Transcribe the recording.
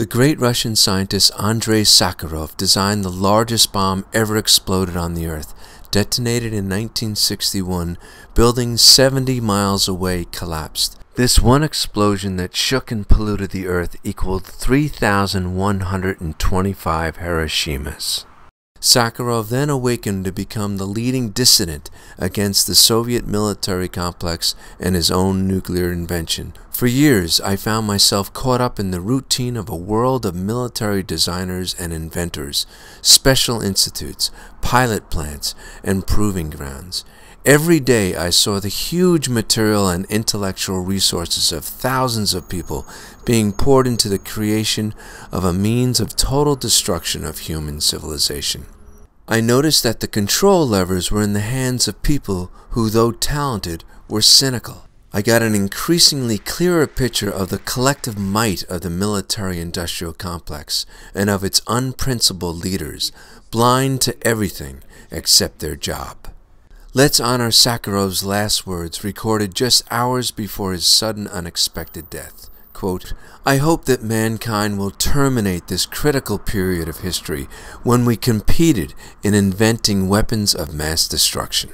The great Russian scientist Andrei Sakharov designed the largest bomb ever exploded on the Earth. Detonated in 1961, buildings 70 miles away collapsed. This one explosion that shook and polluted the Earth equaled 3,125 Hiroshimas. Sakharov then awakened to become the leading dissident against the Soviet military complex and his own nuclear invention. For years, I found myself caught up in the routine of a world of military designers and inventors, special institutes, pilot plants, and proving grounds. Every day I saw the huge material and intellectual resources of thousands of people being poured into the creation of a means of total destruction of human civilization. I noticed that the control levers were in the hands of people who, though talented, were cynical. I got an increasingly clearer picture of the collective might of the military industrial complex and of its unprincipled leaders, blind to everything except their job. Let's honor Sakharov's last words, recorded just hours before his sudden unexpected death. Quote, I hope that mankind will terminate this critical period of history when we competed in inventing weapons of mass destruction.